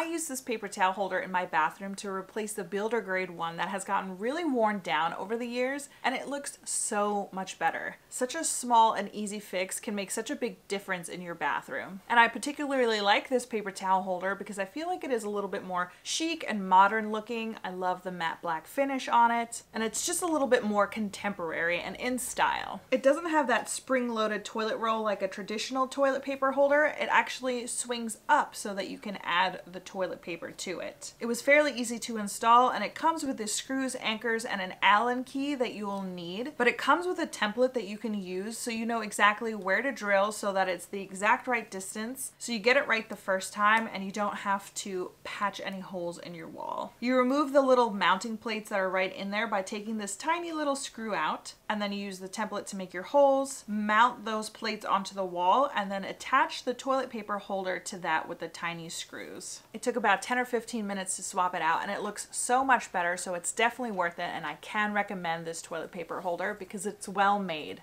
I use this paper towel holder in my bathroom to replace the builder grade one that has gotten really worn down over the years and it looks so much better. Such a small and easy fix can make such a big difference in your bathroom. And I particularly like this paper towel holder because I feel like it is a little bit more chic and modern looking. I love the matte black finish on it and it's just a little bit more contemporary and in style. It doesn't have that spring-loaded toilet roll like a traditional toilet paper holder. It actually swings up so that you can add the toilet paper to it. It was fairly easy to install and it comes with the screws, anchors, and an Allen key that you will need, but it comes with a template that you can use so you know exactly where to drill so that it's the exact right distance so you get it right the first time and you don't have to patch any holes in your wall. You remove the little mounting plates that are right in there by taking this tiny little screw out and then you use the template to make your holes, mount those plates onto the wall and then attach the toilet paper holder to that with the tiny screws. It took about 10 or 15 minutes to swap it out and it looks so much better so it's definitely worth it and I can recommend this toilet paper holder because it's well made.